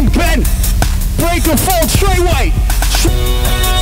Break open. fall straight straightway.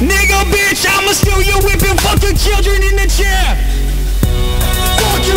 Nigga, bitch, I'ma steal your whip and fuck your children in the chair. Fuck you,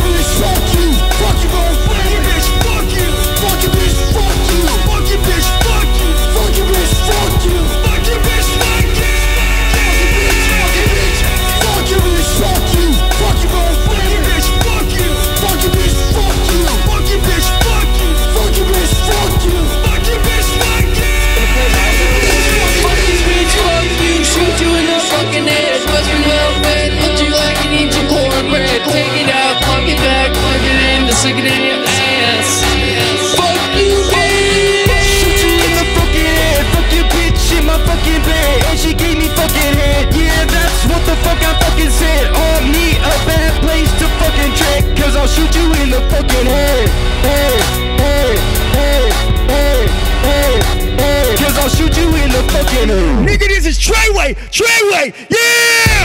Treyway, Treyway, yeah!